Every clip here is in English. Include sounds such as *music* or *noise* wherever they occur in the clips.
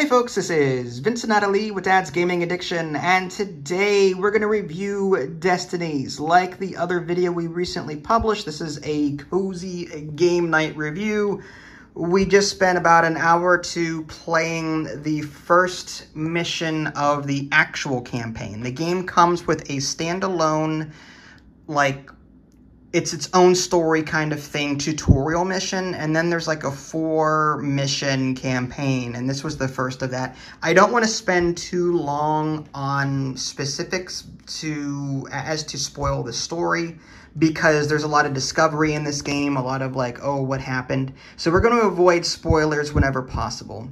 Hey folks, this is Vincent Natalie with Dad's Gaming Addiction, and today we're going to review Destinies. Like the other video we recently published, this is a cozy game night review. We just spent about an hour or two playing the first mission of the actual campaign. The game comes with a standalone, like, it's its own story kind of thing tutorial mission and then there's like a four mission campaign and this was the first of that. I don't want to spend too long on specifics to as to spoil the story because there's a lot of discovery in this game a lot of like oh what happened. So we're going to avoid spoilers whenever possible.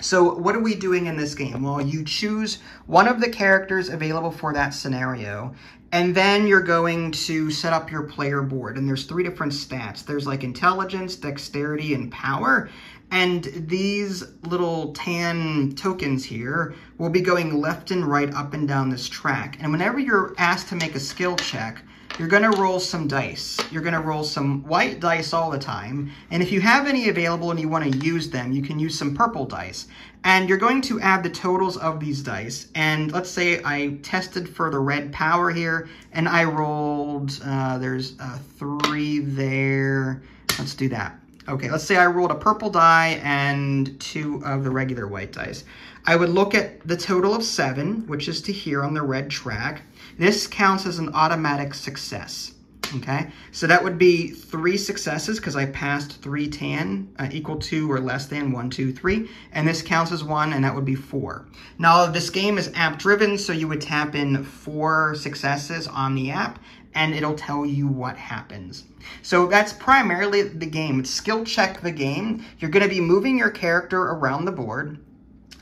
So what are we doing in this game? Well, you choose one of the characters available for that scenario, and then you're going to set up your player board. And there's three different stats. There's like intelligence, dexterity, and power. And these little tan tokens here will be going left and right up and down this track. And whenever you're asked to make a skill check, you're going to roll some dice. You're going to roll some white dice all the time. And if you have any available and you want to use them, you can use some purple dice. And you're going to add the totals of these dice. And let's say I tested for the red power here, and I rolled, uh, there's a three there. Let's do that. Okay, let's say I rolled a purple die and two of the regular white dice. I would look at the total of seven, which is to here on the red track. This counts as an automatic success. Okay, so that would be three successes because I passed three tan uh, equal to or less than one, two, three, and this counts as one, and that would be four. Now this game is app driven, so you would tap in four successes on the app, and it'll tell you what happens. So that's primarily the game. Skill check the game. You're going to be moving your character around the board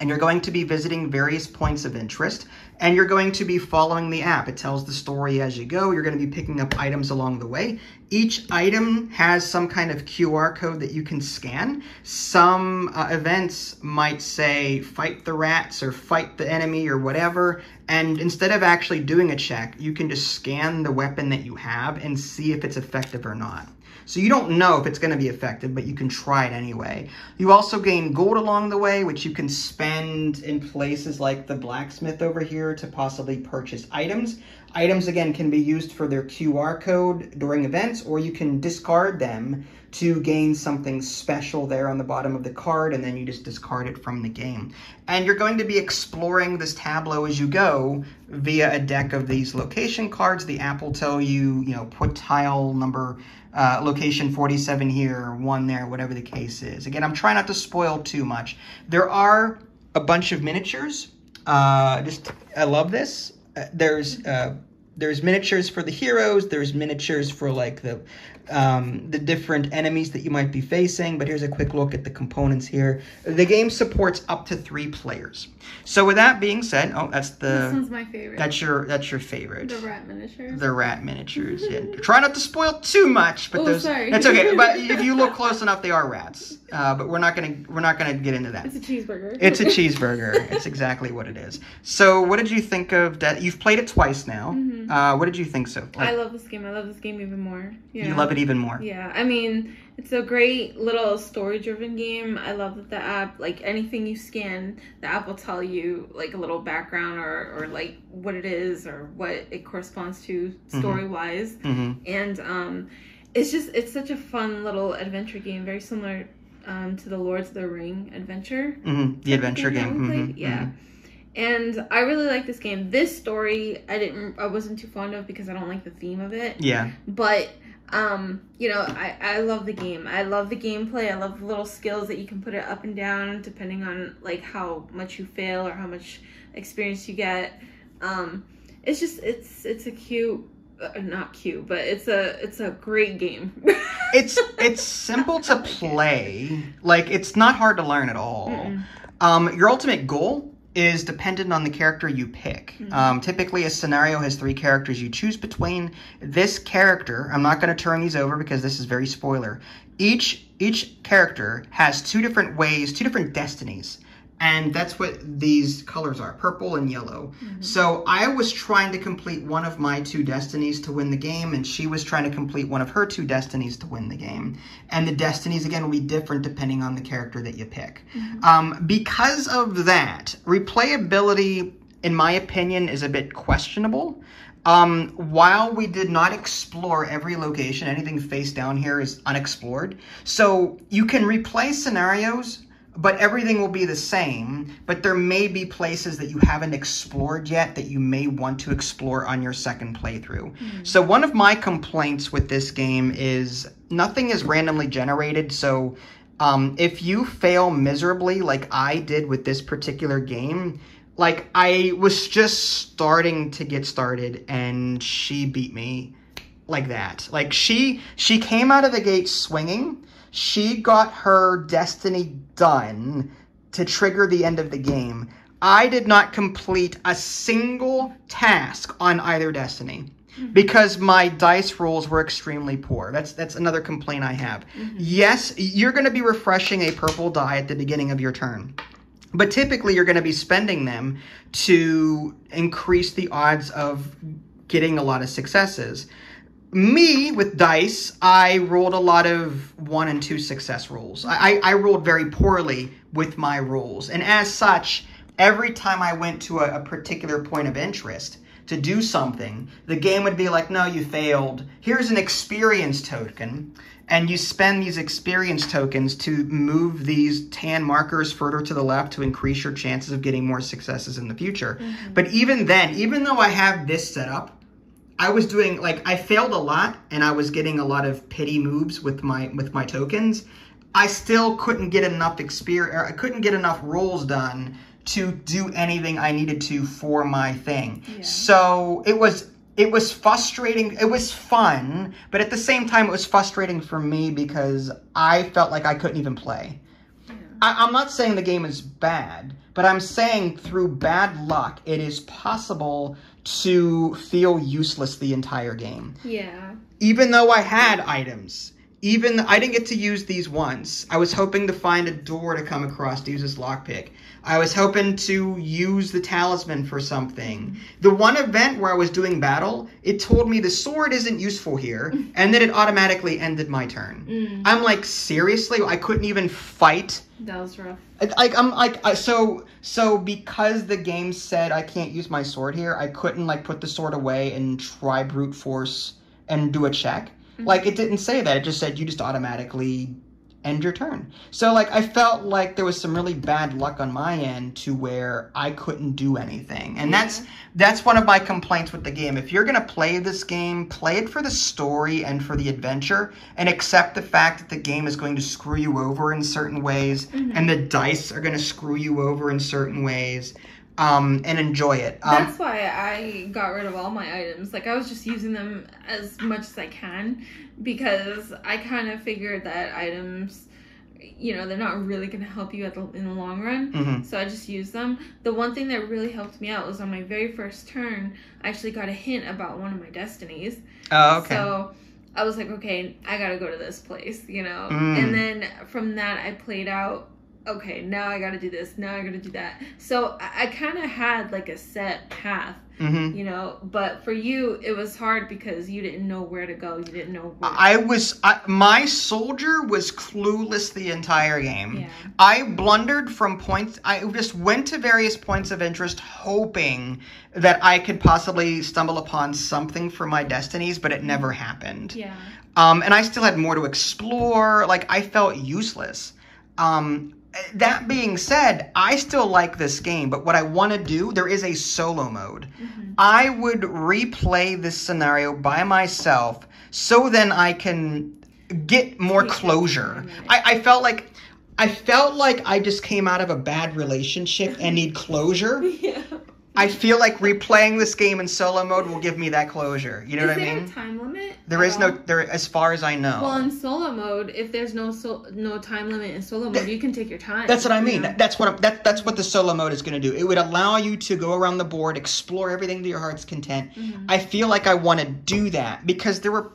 and you're going to be visiting various points of interest and you're going to be following the app. It tells the story as you go. You're going to be picking up items along the way. Each item has some kind of QR code that you can scan. Some uh, events might say fight the rats or fight the enemy or whatever. And instead of actually doing a check, you can just scan the weapon that you have and see if it's effective or not. So you don't know if it's going to be effective, but you can try it anyway. You also gain gold along the way, which you can spend in places like the blacksmith over here to possibly purchase items. Items, again, can be used for their QR code during events, or you can discard them to gain something special there on the bottom of the card, and then you just discard it from the game. And you're going to be exploring this tableau as you go via a deck of these location cards. The app will tell you, you know, put tile number, uh, location 47 here, one there, whatever the case is. Again, I'm trying not to spoil too much. There are a bunch of miniatures. Uh, just, I love this. Uh, there's uh, there's miniatures for the heroes. There's miniatures for like the um, the different enemies that you might be facing. But here's a quick look at the components here. The game supports up to three players. So with that being said, oh, that's the. This one's my favorite. That's your that's your favorite. The rat miniatures. The rat miniatures. yeah. *laughs* Try not to spoil too much, but Oh, there's. sorry. It's okay. *laughs* But if you look close enough, they are rats. Uh, but we're not gonna we're not gonna get into that. It's a cheeseburger. It's a *laughs* cheeseburger. it's exactly what it is. So, what did you think of that? You've played it twice now. Uh, what did you think so? I love this game. I love this game even more. Yeah. You love it even more. Yeah, I mean, it's a great little story-driven game. I love that the app, like anything you scan, the app will tell you like a little background or, or like what it is or what it corresponds to story-wise. hmm And um, it's just it's such a fun little adventure game, very similar um, to the Lords of the Ring adventure. hmm The adventure game. hmm played? Yeah. And I really like this game. This story I didn't I wasn't too fond of because I don't like the theme of it. Yeah. But um, you know, I, I love the game. I love the gameplay. I love the little skills that you can put it up and down depending on like how much you fail or how much experience you get. Um, it's just it's it's a cute uh, not cute, but it's a it's a great game. *laughs* It's it's simple to play. Like it's not hard to learn at all. Mm-mm. Um, your ultimate goal is dependent on the character you pick. Mm-hmm. Um, typically, a scenario has three characters you choose between. This character, I'm not going to turn these over because this is very spoiler. Each each character has two different ways, two different destinies, And that's what these colors are purple and yellow. So I was trying to complete one of my two destinies to win the game, and she was trying to complete one of her two destinies to win the game. And the destinies, again, will be different depending on the character that you pick. Um, because of that, replayability, in my opinion, is a bit questionable. Um, while we did not explore every location, anything face down here is unexplored. So you can replay scenarios, but everything will be the same. But there may be places that you haven't explored yet that you may want to explore on your second playthrough. So one of my complaints with this game is nothing is randomly generated. So um, if you fail miserably, like I did with this particular game, like I was just starting to get started and she beat me like that. Like she she came out of the gate swinging. She got her destiny done to trigger the end of the game. I did not complete a single task on either destiny mm-hmm. because my dice rolls were extremely poor. That's that's another complaint I have. Mm-hmm. Yes, you're going to be refreshing a purple die at the beginning of your turn. But typically, you're going to be spending them to increase the odds of getting a lot of successes. Me, with dice, I rolled a lot of one and two success rolls. I, I, I rolled very poorly with my rolls. And as such, every time I went to a, a particular point of interest to do something, the game would be like, no, you failed. Here's an experience token and you spend these experience tokens to move these tan markers further to the left to increase your chances of getting more successes in the future. Mm-hmm. But even then, even though I have this set up, I was doing like I failed a lot and I was getting a lot of pity moves with my with my tokens. I still couldn't get enough experience I couldn't get enough rolls done to do anything I needed to for my thing. So it was it was frustrating. It was fun, but at the same time, it was frustrating for me because I felt like I couldn't even play. I, I'm not saying the game is bad, but I'm saying through bad luck, it is possible to feel useless the entire game. Yeah. Even though I had items, even I didn't get to use these once. I was hoping to find a door to come across to use this lockpick. I was hoping to use the talisman for something. The one event where I was doing battle, it told me the sword isn't useful here, *laughs* and then it automatically ended my turn. Mm. I'm like, seriously? I couldn't even fight That was rough. Like I'm like I- so so because the game said I can't use my sword here, I couldn't like put the sword away and try brute force and do a check. Mm-hmm. Like it didn't say that. It just said you just automatically end your turn. So like I felt like there was some really bad luck on my end to where I couldn't do anything. And that's that's one of my complaints with the game. If you're going to play this game, play it for the story and for the adventure and accept the fact that the game is going to screw you over in certain ways mm-hmm. and the dice are going to screw you over in certain ways. Um, and enjoy it. Um, That's why I got rid of all my items. Like I was just using them as much as I can because I kind of figured that items, you know, they're not really going to help you at the, in the long run. mhm. So I just used them. The one thing that really helped me out was on my very first turn, I actually got a hint about one of my destinies. Oh, okay. So I was like, okay, I gotta go to this place, you know? Mm. And then from that, I played out, okay, now I gotta do this, now I gotta do that. So I, I kind of had like a set path, hmm you know? But for you, it was hard because you didn't know where to go, you didn't know where I was I, my soldier was clueless the entire game. Yeah. I blundered from points. I just went to various points of interest, hoping that I could possibly stumble upon something for my destinies, but it never happened. Yeah. Um, and I still had more to explore. Like I felt useless. Um, that being said, I still like this game, but what I want to do, there is a solo mode. Mhm. I would replay this scenario by myself so then I can get more closure. time in it. I, I felt like I felt like I just came out of a bad relationship and need closure. *laughs* yeah. I feel like replaying this game in solo mode will give me that closure. You know is what I there mean? a time limit? There is no there as far as I know. Well, in solo mode, if there's no so, no time limit in solo mode, you can take your time. That's what I mean. know? That's what I'm, that that's what the solo mode is going to do. It would allow you to go around the board, explore everything to your heart's content. Mhm. I feel like I want to do that because there were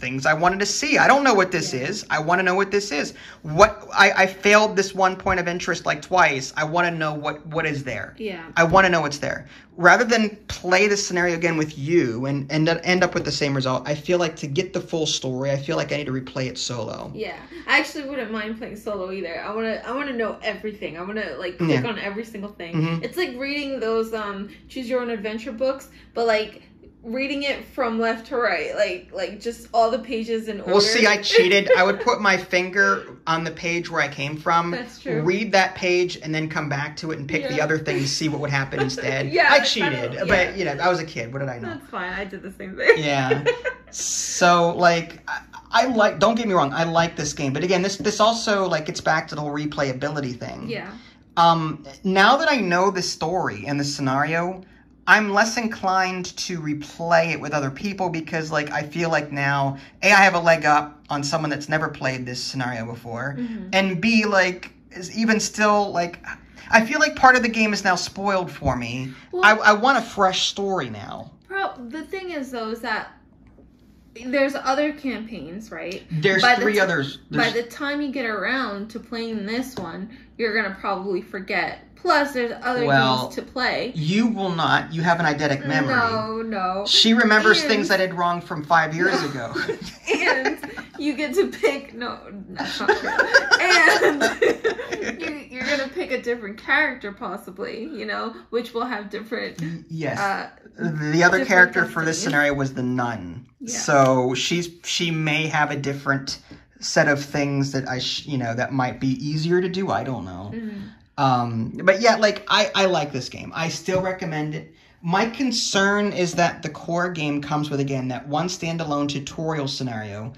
things I wanted to see. I don't know what this Yeah. is. I want to know what this is. What I, I failed this one point of interest like twice. I want to know what what is there. Yeah. I want to know what's there. Rather than play this scenario again with you and, and end up with the same result, I feel like to get the full story, I feel like I need to replay it solo. Yeah, I actually wouldn't mind playing solo either. I wanna, I wanna know everything. I wanna like click Yeah. on every single thing. Mhm. It's like reading those um choose your own adventure books, but like reading it from left to right, like like just all the pages in order. Well, see, I cheated. I would put my *laughs* finger on the page where I came from, That's true. read that page, and then come back to it and pick the other thing to see what would happen *laughs* instead. Yeah, I cheated, but yeah. you know, I was a kid. What did I know? That's fine. I did the same thing. Yeah. *laughs* So like I, I like don't get me wrong, I like this game. But again, this this also like gets back to the whole replayability thing. yeah. Um now that I know the story and the scenario, I'm less inclined to replay it with other people because like I feel like now A I have a leg up on someone that's never played this scenario before. Mhm. And B like is even still like I feel like part of the game is now spoiled for me. Well- I, I want a fresh story now. Pro- the thing is though is that there's other campaigns, right? There's By the three ti- others. By the time you get around to playing this one, you're gonna probably forget. Plus, there's other Well, games to play. You will not. You have an eidetic memory. No, no. She remembers And- things I did wrong from five years No. ago. *laughs* and you get to pick no that's not true and *laughs* you, you're gonna pick a different character possibly you know which will have different yes. uh the other character for this scenario was the nun. Yeah. So she's she may have a different set of things that I sh- you know that might be easier to do. I don't know. mhm. Um, but yeah, like I, I like this game. I still recommend it. My concern is that the core game comes with again that one standalone tutorial scenario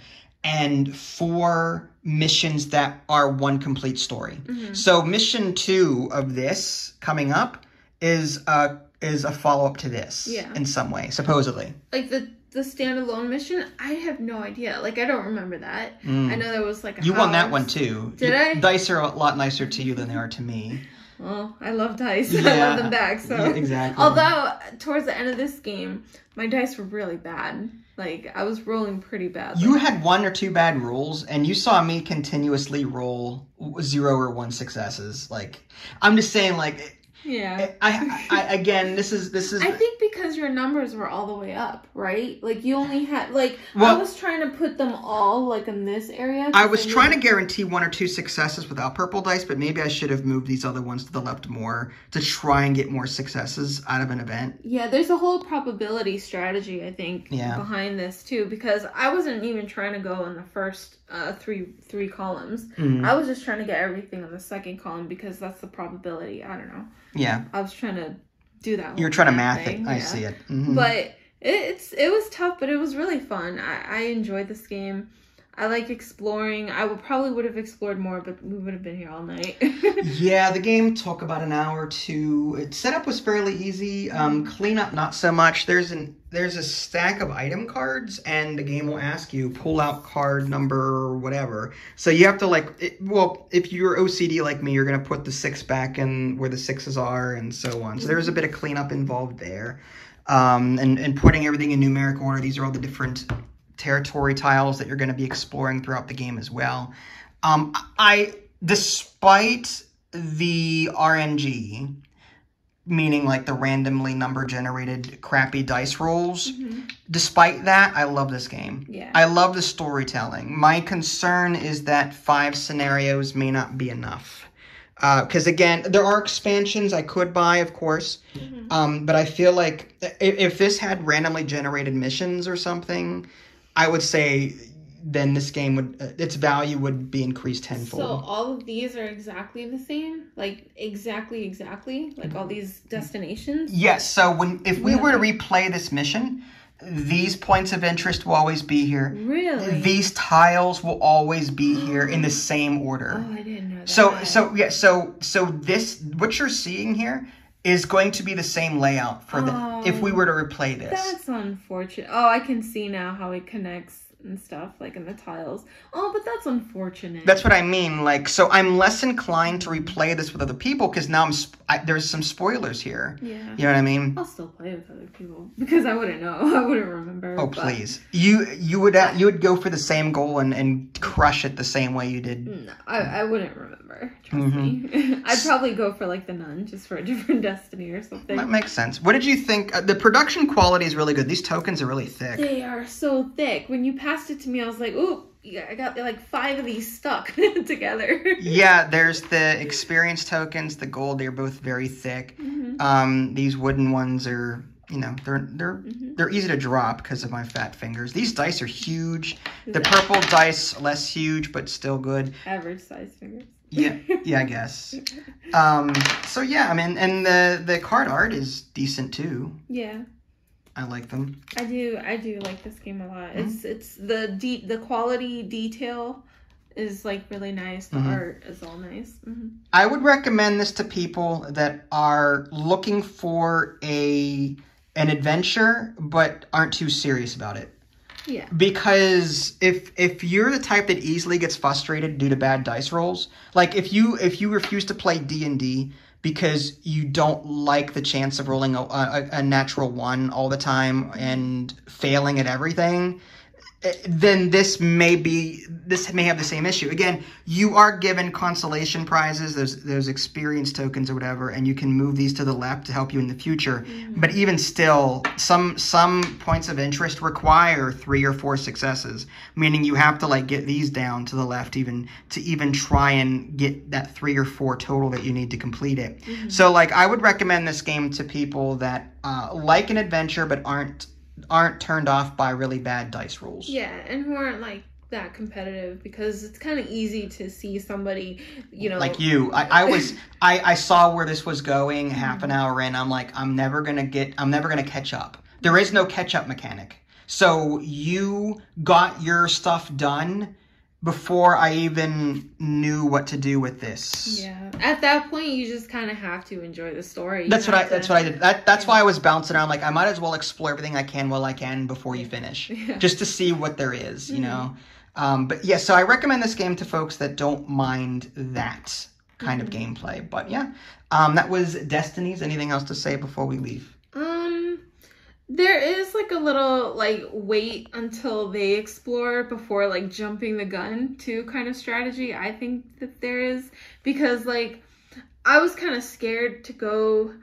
and four missions that are one complete story. Mhm. So mission two of this coming up is a is a follow up to this Yeah. in some way, supposedly. like the the standalone mission i have no idea like i don't remember that Mm. i know there was like a You won that one too. Did I? Dice are a lot nicer to you than they are to me. well i love dice *laughs* i love them back so Yeah, *laughs* exactly. although towards the end of this game my dice were really bad like i was rolling pretty bad You had one or two bad rolls, and you saw me continuously roll zero or one successes. Like, I'm just saying, like, yeah I, I, I again, this is this is. *laughs* I think because your numbers were all the way up, right? Like you only had like well, I was trying to put them all like in this area. I was trying to guarantee one or two successes without purple dice, but maybe I should have moved these other ones to the left more to try and get more successes out of an event. Yeah, there's a whole probability strategy I think Yeah. behind this too because I wasn't even trying to go in the first uh, three three columns. Mm, I was just trying to get everything in the second column because that's the probability. I don't know. yeah, I was trying to do that. you're trying to math thing, it. I yeah. see it. Mhm. but it, it's it was tough but it was really fun I, I enjoyed this game i like exploring i would probably would have explored more but we would have been here all night *laughs* Yeah, the game took about an hour to. It, setup was fairly easy. Um, cleanup not so much. There's an there's a stack of item cards, and the game will ask you pull out card number or whatever. So you have to like, it, well, if you're OCD like me, you're gonna put the six back in where the sixes are, and so on. So there's a bit of cleanup involved there, um, and and putting everything in numeric order. These are all the different territory tiles that you're going to be exploring throughout the game as well. Um, I, despite the RNG, meaning like the randomly number generated crappy dice rolls, despite that, I love this game. yeah I love the storytelling. My concern is that five scenarios may not be enough. Because again, there are expansions I could buy, of course, Mhm. um, but I feel like if, if this had randomly generated missions or something, I would say then this game would uh, its value would be increased tenfold. so all of these are exactly the same like exactly exactly like all these destinations Yes. So when if we were to replay this mission, these points of interest will always be here. really These tiles will always be here in the *gasps* same order. oh i didn't know that So so yeah so so this what you're seeing here is going to be the same layout for the if we Oh. were to replay this. that's unfortunate oh i can see now how it connects and stuff, like in the tiles. Oh, but that's unfortunate. That's what I mean. Like, so I'm less inclined to replay this with other people because now I'm sp- I, there's some spoilers here. yeah. You know what I mean? I'll still play with other people *laughs* because I wouldn't know. I wouldn't remember. Oh but- please, you you would uh, you would go for the same goal and, and crush it the same way you did. No, I, I wouldn't remember. Trust Mm-hmm. me. *laughs* I'd probably go for like the nun, just for a *laughs* different destiny or something. That makes sense. What did you think? Uh, the production quality is really good. These tokens are really thick. They are so thick. When you passed it to me, I was like, "Ooh, yeah, I got like five of these stuck *laughs* together." Yeah, there's the experience tokens, the gold. They're both very thick. Mhm. Um, these wooden ones are, you know, they're they're Mhm. they're easy to drop because of my fat fingers. These dice are huge. The purple dice less huge, but still good. average size fingers. Yeah, yeah, I guess. *laughs* Um, so yeah, I mean, and the the card art is decent too. Yeah, I like them. I do. I do like this game a lot. Mm-hmm. It's it's the deep the quality detail is like really nice. The Mhm. art is all nice. hmm I would recommend this to people that are looking for a an adventure but aren't too serious about it. Yeah. Because if if you're the type that easily gets frustrated due to bad dice rolls, like if you if you refuse to play D and D because you don't like the chance of rolling a, a, a natural one all the time and failing at everything, then this may be this may have the same issue. Again, you are given consolation prizes, those those experience tokens or whatever, and you can move these to the left to help you in the future. But even still, some some points of interest require three or four successes, meaning you have to like get these down to the left even to even try and get that three or four total that you need to complete it. So like I would recommend this game to people that uh, like an adventure but aren't aren't turned off by really bad dice rolls. Yeah, and who aren't like that competitive because it's kind of easy to see somebody, you know, like you. I, I was *laughs* I, I saw where this was going half an mm-hmm. hour in. I'm like i'm never gonna get i'm never gonna catch up. There is no catch up mechanic. So you got your stuff done before i even knew what to do with this. Yeah. At that point, you just kind of have to enjoy the story. You that's what i have that's what i did. That, that's why i was bouncing around like i might as well explore everything i can while i can before you finish *laughs* Yeah. just to see what there is you know? Um, but yeah so i recommend this game to folks that don't mind that kind of gameplay but yeah. Um, that was destinies. Anything else to say before we leave there is like a little like wait until they explore before like jumping the gun to kind of strategy. I think that there is because like I was kind of scared to go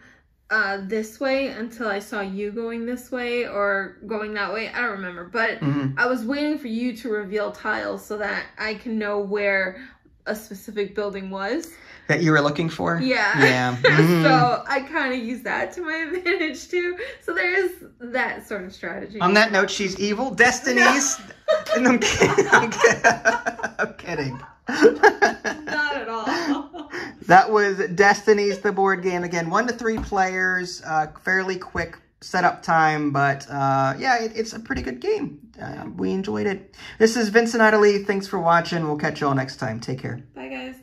uh this way until I saw you going this way or going that way. I don't remember, but Mhm. I was waiting for you to reveal tiles so that I can know where a specific building was. that you were looking for Yeah. yeah Mhm. *laughs* so I kind of use that to my *laughs* advantage too. So there is that sort of strategy. on that note she's evil destinies *laughs* I'm kidding. I'm kidding. I'm kidding. Not at all. That was Destinies the board game. Again, one to three players, uh, fairly quick setup time, but uh, yeah, it, it's a pretty good game. Uh, we enjoyed it. This is Vincent Idley. Thanks for watching. We'll catch you all next time. Take care. Bye guys.